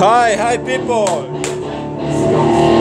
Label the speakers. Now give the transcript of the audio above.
Speaker 1: Hi, hi people!